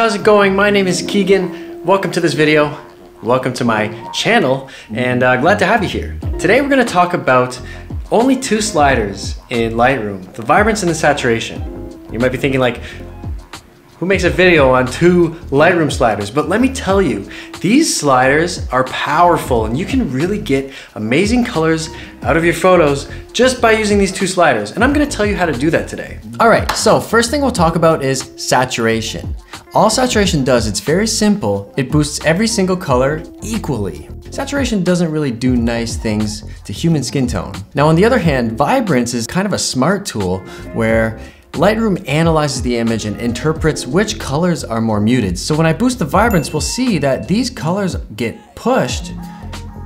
how's it going? My name is Keegan. Welcome to this video. Welcome to my channel and uh, glad to have you here. Today we're gonna talk about only two sliders in Lightroom, the vibrance and the saturation. You might be thinking like, who makes a video on two Lightroom sliders? But let me tell you, these sliders are powerful and you can really get amazing colors out of your photos just by using these two sliders. And I'm gonna tell you how to do that today. All right, so first thing we'll talk about is saturation. All saturation does, it's very simple. It boosts every single color equally. Saturation doesn't really do nice things to human skin tone. Now on the other hand, vibrance is kind of a smart tool where Lightroom analyzes the image and interprets which colors are more muted. So when I boost the vibrance, we'll see that these colors get pushed,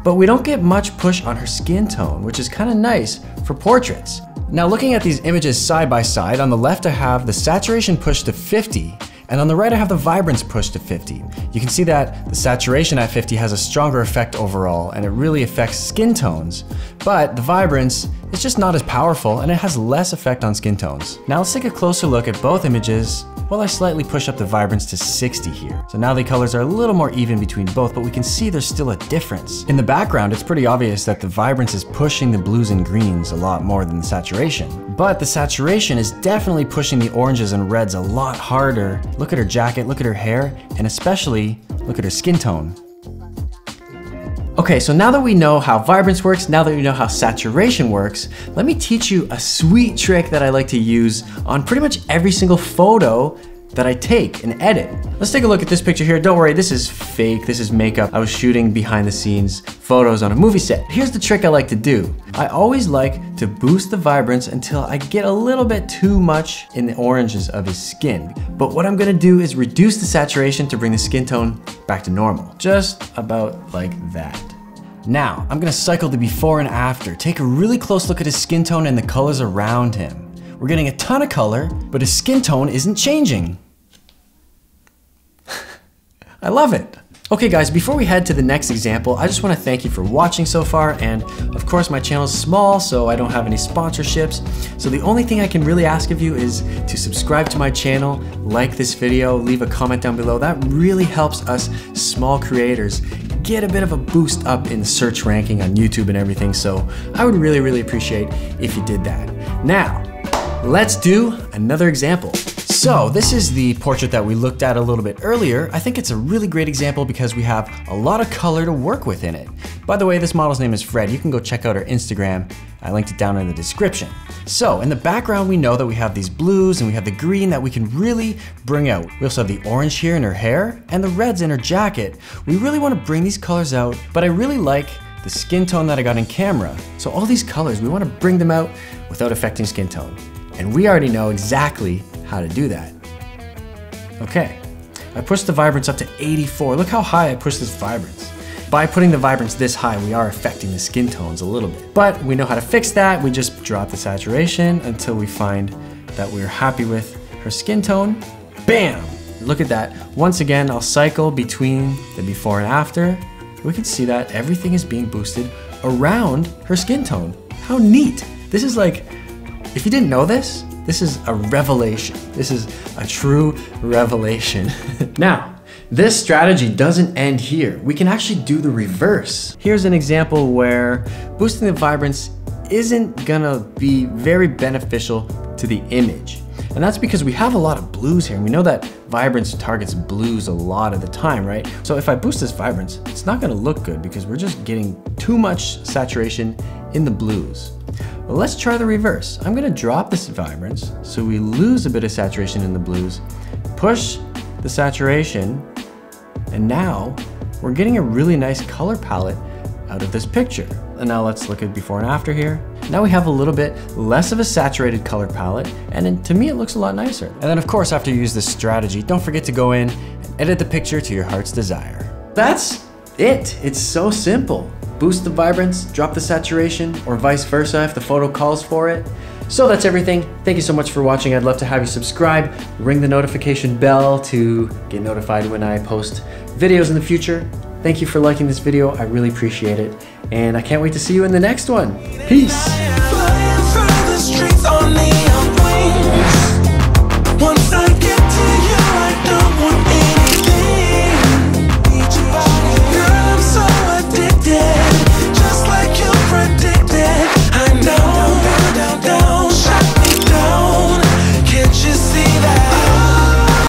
but we don't get much push on her skin tone, which is kind of nice for portraits. Now looking at these images side by side, on the left I have the saturation pushed to 50, and on the right I have the vibrance pushed to 50. You can see that the saturation at 50 has a stronger effect overall and it really affects skin tones. But the vibrance is just not as powerful and it has less effect on skin tones. Now let's take a closer look at both images while I slightly push up the vibrance to 60 here. So now the colors are a little more even between both, but we can see there's still a difference. In the background, it's pretty obvious that the vibrance is pushing the blues and greens a lot more than the saturation. But the saturation is definitely pushing the oranges and reds a lot harder. Look at her jacket, look at her hair, and especially look at her skin tone. Okay, so now that we know how vibrance works, now that we know how saturation works, let me teach you a sweet trick that I like to use on pretty much every single photo that I take and edit. Let's take a look at this picture here. Don't worry, this is fake, this is makeup. I was shooting behind the scenes photos on a movie set. Here's the trick I like to do. I always like to boost the vibrance until I get a little bit too much in the oranges of his skin. But what I'm gonna do is reduce the saturation to bring the skin tone back to normal. Just about like that. Now, I'm gonna cycle the before and after. Take a really close look at his skin tone and the colors around him. We're getting a ton of color, but his skin tone isn't changing. I love it. Okay guys, before we head to the next example, I just wanna thank you for watching so far, and of course my channel is small, so I don't have any sponsorships, so the only thing I can really ask of you is to subscribe to my channel, like this video, leave a comment down below. That really helps us small creators get a bit of a boost up in search ranking on YouTube and everything, so I would really, really appreciate if you did that. Now, let's do another example. So this is the portrait that we looked at a little bit earlier. I think it's a really great example because we have a lot of color to work with in it. By the way, this model's name is Fred. You can go check out her Instagram. I linked it down in the description. So in the background, we know that we have these blues and we have the green that we can really bring out. We also have the orange here in her hair and the reds in her jacket. We really wanna bring these colors out, but I really like the skin tone that I got in camera. So all these colors, we wanna bring them out without affecting skin tone. And we already know exactly how to do that. Okay, I pushed the vibrance up to 84. Look how high I pushed this vibrance. By putting the vibrance this high, we are affecting the skin tones a little bit. But we know how to fix that. We just drop the saturation until we find that we're happy with her skin tone. Bam! Look at that. Once again, I'll cycle between the before and after. We can see that everything is being boosted around her skin tone. How neat. This is like, if you didn't know this, this is a revelation. This is a true revelation. now, this strategy doesn't end here. We can actually do the reverse. Here's an example where boosting the vibrance isn't gonna be very beneficial to the image. And that's because we have a lot of blues here. And we know that vibrance targets blues a lot of the time, right? So if I boost this vibrance, it's not gonna look good because we're just getting too much saturation in the blues. But let's try the reverse. I'm gonna drop this vibrance so we lose a bit of saturation in the blues, push the saturation, and now we're getting a really nice color palette out of this picture. And now let's look at before and after here. Now we have a little bit less of a saturated color palette, and to me it looks a lot nicer. And then of course, after you use this strategy, don't forget to go in and edit the picture to your heart's desire. That's it. It's so simple boost the vibrance, drop the saturation, or vice versa if the photo calls for it. So that's everything. Thank you so much for watching. I'd love to have you subscribe, ring the notification bell to get notified when I post videos in the future. Thank you for liking this video. I really appreciate it. And I can't wait to see you in the next one. Peace.